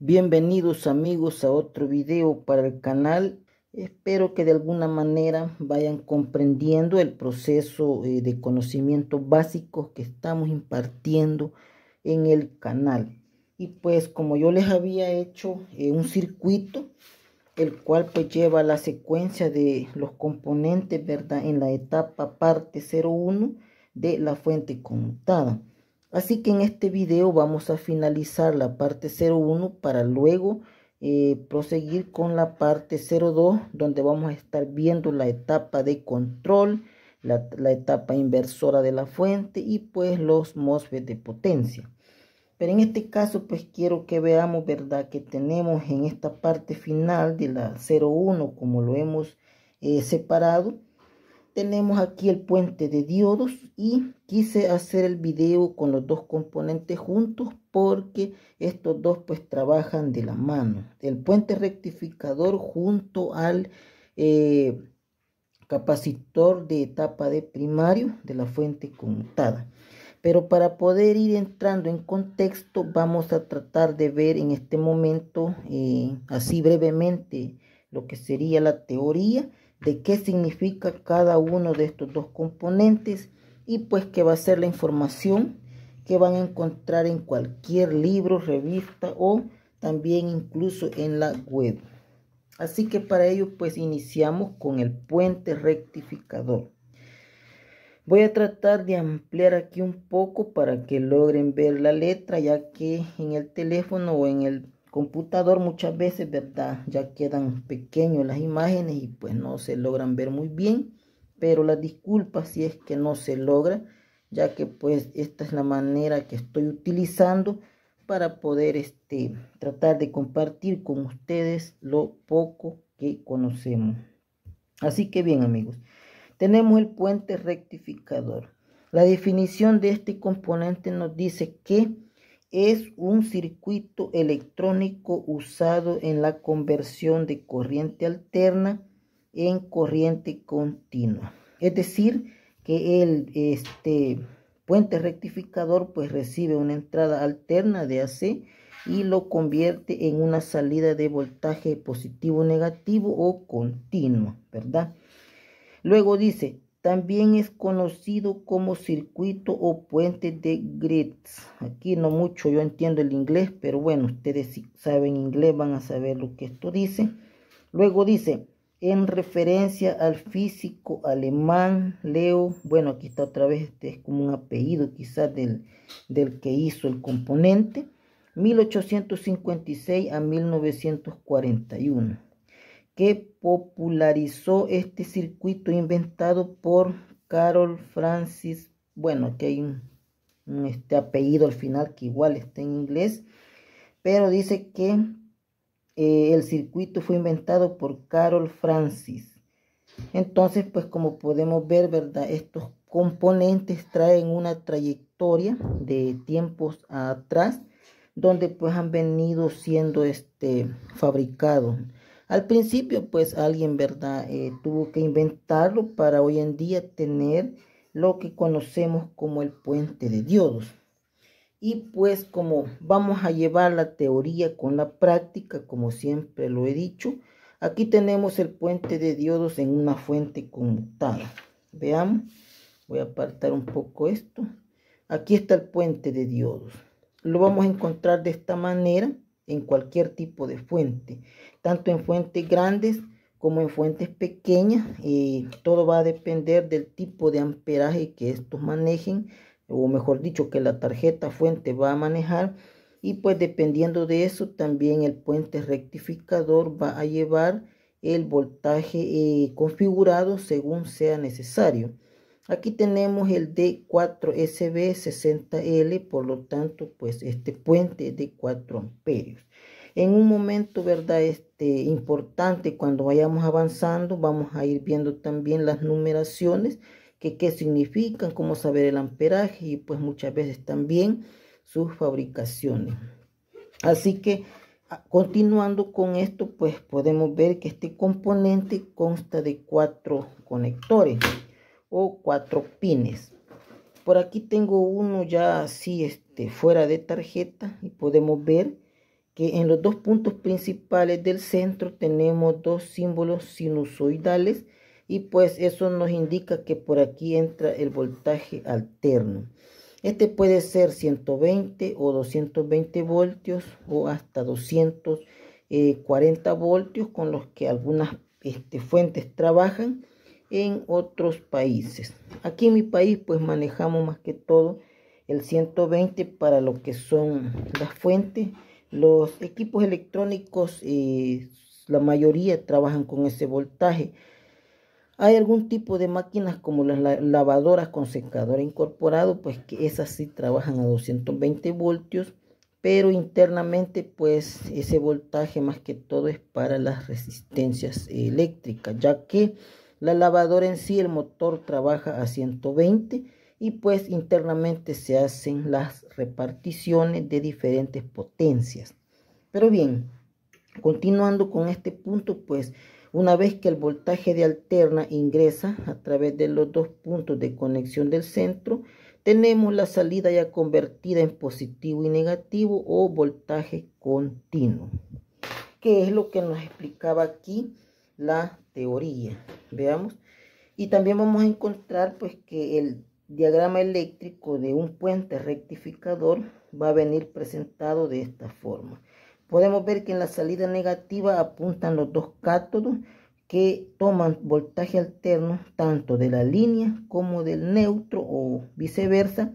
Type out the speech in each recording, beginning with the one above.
Bienvenidos amigos a otro video para el canal. Espero que de alguna manera vayan comprendiendo el proceso eh, de conocimientos básicos que estamos impartiendo en el canal. Y pues como yo les había hecho eh, un circuito, el cual pues lleva la secuencia de los componentes, ¿verdad? En la etapa parte 01 de la fuente conmutada. Así que en este video vamos a finalizar la parte 01 para luego eh, proseguir con la parte 02 donde vamos a estar viendo la etapa de control, la, etapa inversora de la fuente y pues los MOSFET de potencia. Pero en este caso pues quiero que veamos, ¿verdad? Que tenemos en esta parte final de la 01 como lo hemos eh, separado tenemos aquí el puente de diodos y quise hacer el video con los dos componentes juntos porque estos dos pues trabajan de la mano. El puente rectificador junto al eh, capacitor de etapa de primario de la fuente conmutada. Pero para poder ir entrando en contexto vamos a tratar de ver en este momento eh, así brevemente lo que sería la teoría de qué significa cada uno de estos dos componentes y pues que va a ser la información que van a encontrar en cualquier libro, revista o también incluso en la web. Así que para ello pues iniciamos con el puente rectificador. Voy a tratar de ampliar aquí un poco para que logren ver la letra ya que en el teléfono o en el computador muchas veces, ¿verdad? Ya quedan pequeños las imágenes y pues no se logran ver muy bien. Pero la disculpa si es que no se logra, ya que pues esta es la manera que estoy utilizando para poder este, tratar de compartir con ustedes lo poco que conocemos. Así que bien amigos, tenemos el puente rectificador. La definición de este componente nos dice que es un circuito electrónico usado en la conversión de corriente alterna en corriente continua. Es decir, que el este, puente rectificador pues recibe una entrada alterna de AC y lo convierte en una salida de voltaje positivo negativo o continua, ¿verdad? Luego dice, también es conocido como circuito o puente de grids. Aquí no mucho yo entiendo el inglés, pero bueno, ustedes si saben inglés van a saber lo que esto dice. Luego dice, en referencia al físico alemán Leo, bueno, aquí está otra vez, este es como un apellido quizás del, del que hizo el componente, 1856 a 1941 que popularizó este circuito inventado por Carol Francis. Bueno, aquí hay un, este apellido al final que igual está en inglés, pero dice que eh, el circuito fue inventado por Carol Francis. Entonces, pues como podemos ver, ¿verdad? Estos componentes traen una trayectoria de tiempos atrás, donde pues han venido siendo este, fabricados. Al principio, pues alguien, ¿verdad? Eh, tuvo que inventarlo para hoy en día tener lo que conocemos como el puente de diodos. Y pues como vamos a llevar la teoría con la práctica, como siempre lo he dicho, aquí tenemos el puente de diodos en una fuente conmutada. Veamos, voy a apartar un poco esto. Aquí está el puente de diodos. Lo vamos a encontrar de esta manera en cualquier tipo de fuente, tanto en fuentes grandes como en fuentes pequeñas. y todo va a depender del tipo de amperaje que estos manejen, o mejor dicho, que la tarjeta fuente va a manejar. Y pues dependiendo de eso, también el puente rectificador va a llevar el voltaje eh, configurado según sea necesario. Aquí tenemos el D4SB60L, por lo tanto, pues este puente de 4 amperios. En un momento, ¿verdad? Este, importante, cuando vayamos avanzando, vamos a ir viendo también las numeraciones, que qué significan, cómo saber el amperaje y pues muchas veces también sus fabricaciones. Así que continuando con esto, pues podemos ver que este componente consta de cuatro conectores o cuatro pines. Por aquí tengo uno ya así este, fuera de tarjeta y podemos ver que en los dos puntos principales del centro tenemos dos símbolos sinusoidales y pues eso nos indica que por aquí entra el voltaje alterno. Este puede ser 120 o 220 voltios o hasta 240 eh, voltios con los que algunas este, fuentes trabajan en otros países. Aquí en mi país pues manejamos más que todo el 120 para lo que son las fuentes los equipos electrónicos, eh, la mayoría trabajan con ese voltaje. Hay algún tipo de máquinas como las lavadoras con secador incorporado, pues que esas sí trabajan a 220 voltios, pero internamente pues ese voltaje más que todo es para las resistencias eléctricas, ya que la lavadora en sí, el motor trabaja a 120 y pues internamente se hacen las reparticiones de diferentes potencias. Pero bien, continuando con este punto, pues una vez que el voltaje de alterna ingresa a través de los dos puntos de conexión del centro, tenemos la salida ya convertida en positivo y negativo o voltaje continuo, que es lo que nos explicaba aquí la teoría. Veamos. Y también vamos a encontrar pues que el diagrama eléctrico de un puente rectificador va a venir presentado de esta forma. Podemos ver que en la salida negativa apuntan los dos cátodos que toman voltaje alterno tanto de la línea como del neutro o viceversa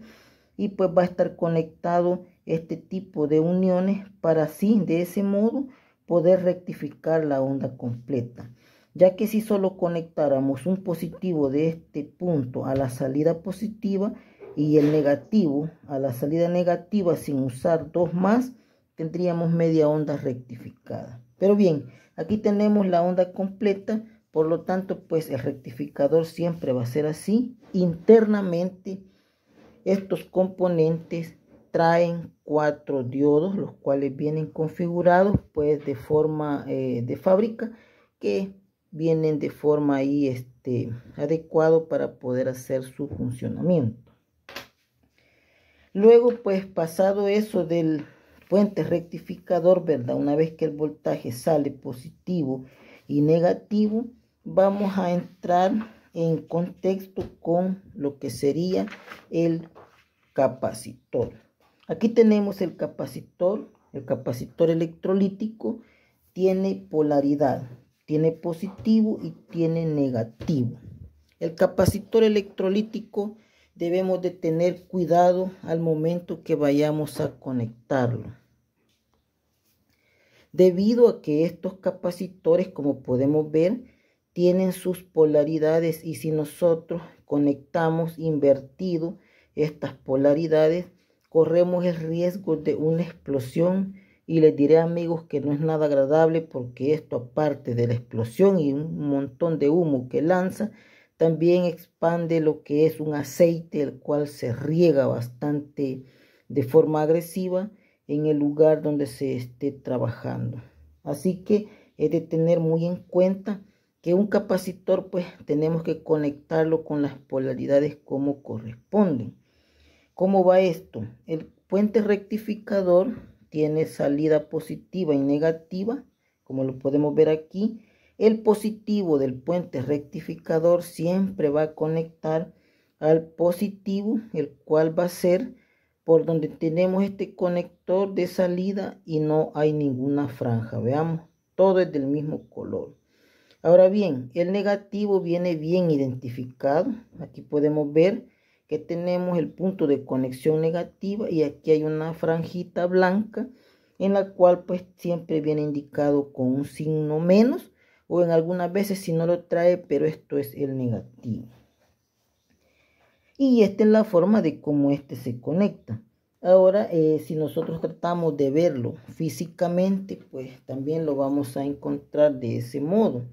y pues va a estar conectado este tipo de uniones para así de ese modo poder rectificar la onda completa ya que si solo conectáramos un positivo de este punto a la salida positiva y el negativo a la salida negativa sin usar dos más, tendríamos media onda rectificada. Pero bien, aquí tenemos la onda completa, por lo tanto, pues el rectificador siempre va a ser así. Internamente, estos componentes traen cuatro diodos, los cuales vienen configurados pues de forma eh, de fábrica que vienen de forma ahí este, adecuado para poder hacer su funcionamiento. Luego, pues pasado eso del puente rectificador, ¿verdad? Una vez que el voltaje sale positivo y negativo, vamos a entrar en contexto con lo que sería el capacitor. Aquí tenemos el capacitor, el capacitor electrolítico tiene polaridad tiene positivo y tiene negativo. El capacitor electrolítico debemos de tener cuidado al momento que vayamos a conectarlo. Debido a que estos capacitores, como podemos ver, tienen sus polaridades y si nosotros conectamos invertido estas polaridades, corremos el riesgo de una explosión y les diré amigos que no es nada agradable porque esto aparte de la explosión y un montón de humo que lanza, también expande lo que es un aceite el cual se riega bastante de forma agresiva en el lugar donde se esté trabajando. Así que es de tener muy en cuenta que un capacitor pues tenemos que conectarlo con las polaridades como corresponden. ¿Cómo va esto? El puente rectificador tiene salida positiva y negativa, como lo podemos ver aquí. El positivo del puente rectificador siempre va a conectar al positivo, el cual va a ser por donde tenemos este conector de salida y no hay ninguna franja. Veamos, todo es del mismo color. Ahora bien, el negativo viene bien identificado. Aquí podemos ver que tenemos el punto de conexión negativa y aquí hay una franjita blanca en la cual pues siempre viene indicado con un signo menos o en algunas veces si no lo trae pero esto es el negativo. Y esta es la forma de cómo este se conecta. Ahora eh, si nosotros tratamos de verlo físicamente pues también lo vamos a encontrar de ese modo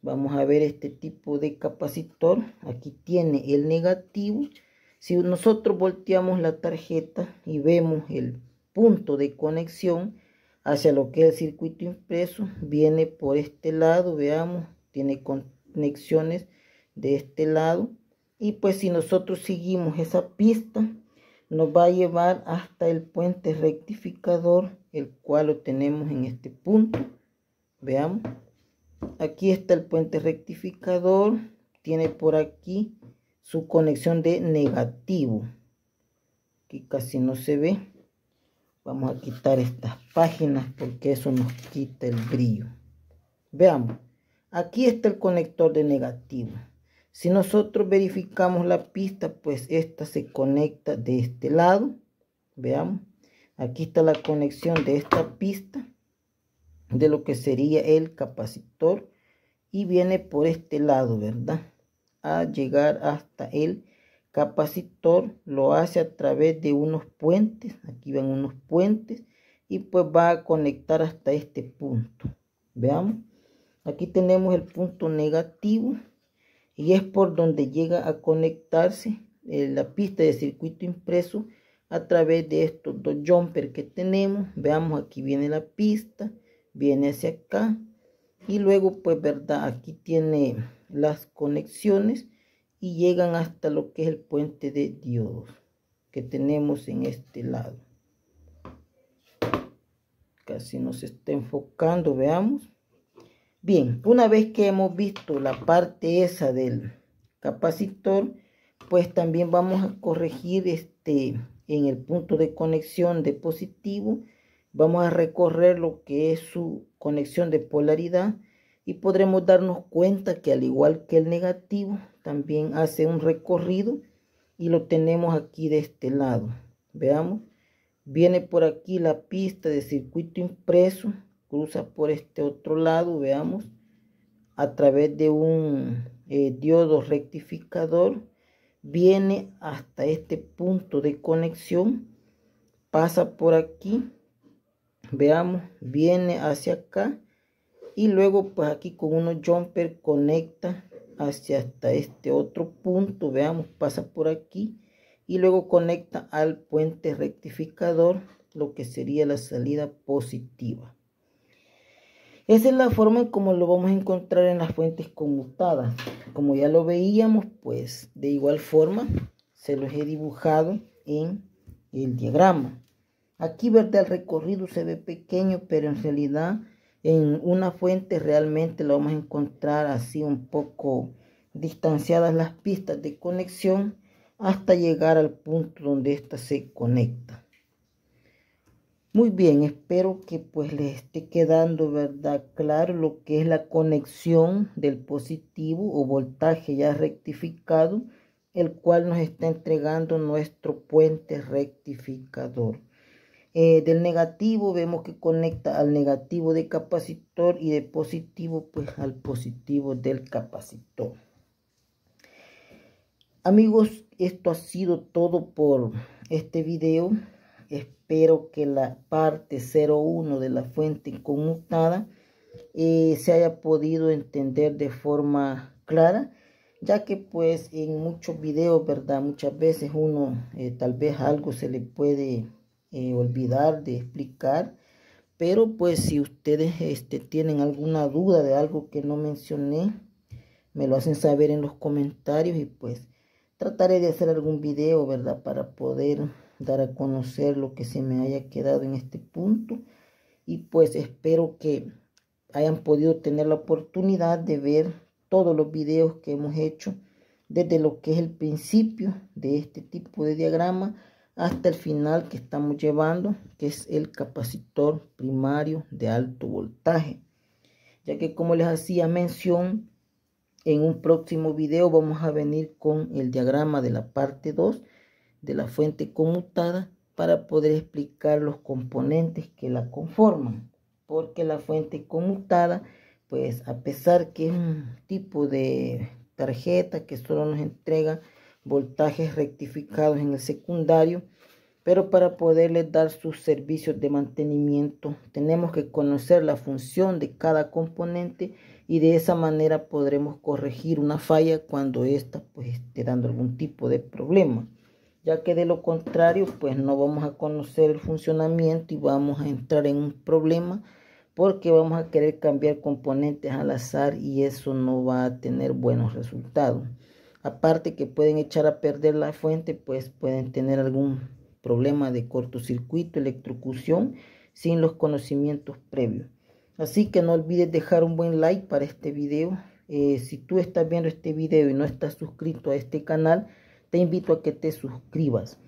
Vamos a ver este tipo de capacitor. Aquí tiene el negativo. Si nosotros volteamos la tarjeta y vemos el punto de conexión hacia lo que es el circuito impreso, viene por este lado, veamos, tiene conexiones de este lado. Y pues si nosotros seguimos esa pista, nos va a llevar hasta el puente rectificador el cual lo tenemos en este punto. Veamos. Aquí está el puente rectificador. Tiene por aquí su conexión de negativo. Aquí casi no se ve. Vamos a quitar estas páginas porque eso nos quita el brillo. Veamos. Aquí está el conector de negativo. Si nosotros verificamos la pista, pues esta se conecta de este lado. Veamos. Aquí está la conexión de esta pista de lo que sería el capacitor y viene por este lado, ¿verdad? A llegar hasta el capacitor, lo hace a través de unos puentes, aquí ven unos puentes y pues va a conectar hasta este punto. Veamos, aquí tenemos el punto negativo y es por donde llega a conectarse eh, la pista de circuito impreso a través de estos dos jumpers que tenemos. Veamos, aquí viene la pista, viene hacia acá y luego pues verdad, aquí tiene las conexiones y llegan hasta lo que es el puente de diodos que tenemos en este lado. Casi nos está enfocando, veamos. Bien, una vez que hemos visto la parte esa del capacitor, pues también vamos a corregir este en el punto de conexión de positivo. Vamos a recorrer lo que es su conexión de polaridad y podremos darnos cuenta que al igual que el negativo, también hace un recorrido y lo tenemos aquí de este lado. Veamos, viene por aquí la pista de circuito impreso cruza por este otro lado, veamos, a través de un eh, diodo rectificador, viene hasta este punto de conexión, pasa por aquí, veamos, viene hacia acá y luego pues aquí con unos jumper conecta hacia hasta este otro punto, veamos, pasa por aquí y luego conecta al puente rectificador, lo que sería la salida positiva. Esa es la forma en como lo vamos a encontrar en las fuentes conmutadas. Como ya lo veíamos, pues de igual forma se los he dibujado en el diagrama. Aquí, ¿verdad? El recorrido se ve pequeño, pero en realidad en una fuente realmente lo vamos a encontrar así un poco distanciadas las pistas de conexión hasta llegar al punto donde ésta se conecta. Muy bien, espero que pues les esté quedando, ¿verdad? Claro lo que es la conexión del positivo o voltaje ya rectificado, el cual nos está entregando nuestro puente rectificador. Eh, del negativo vemos que conecta al negativo de capacitor y de positivo pues al positivo del capacitor. Amigos, esto ha sido todo por este video. Espero que la parte 01 de la fuente conmutada eh, se haya podido entender de forma clara, ya que pues en muchos videos, ¿verdad? Muchas veces uno eh, tal vez algo se le puede eh, olvidar de explicar, pero pues si ustedes este, tienen alguna duda de algo que no mencioné, me lo hacen saber en los comentarios y pues trataré de hacer algún video, ¿verdad? Para poder dar a conocer lo que se me haya quedado en este punto y pues espero que hayan podido tener la oportunidad de ver todos los videos que hemos hecho desde lo que es el principio de este tipo de diagrama hasta el final que estamos llevando que es el capacitor primario de alto voltaje ya que como les hacía mención en un próximo video vamos a venir con el diagrama de la parte 2 de la fuente conmutada para poder explicar los componentes que la conforman. Porque la fuente conmutada, pues a pesar que es un tipo de tarjeta que solo nos entrega voltajes rectificados en el secundario, pero para poderles dar sus servicios de mantenimiento tenemos que conocer la función de cada componente y de esa manera podremos corregir una falla cuando ésta pues esté dando algún tipo de problema ya que de lo contrario pues no vamos a conocer el funcionamiento y vamos a entrar en un problema porque vamos a querer cambiar componentes al azar y eso no va a tener buenos resultados. Aparte que pueden echar a perder la fuente, pues pueden tener algún problema de cortocircuito, electrocución, sin los conocimientos previos. Así que no olvides dejar un buen like para este video. Eh, si tú estás viendo este video y no estás suscrito a este canal, te invito a que te suscribas.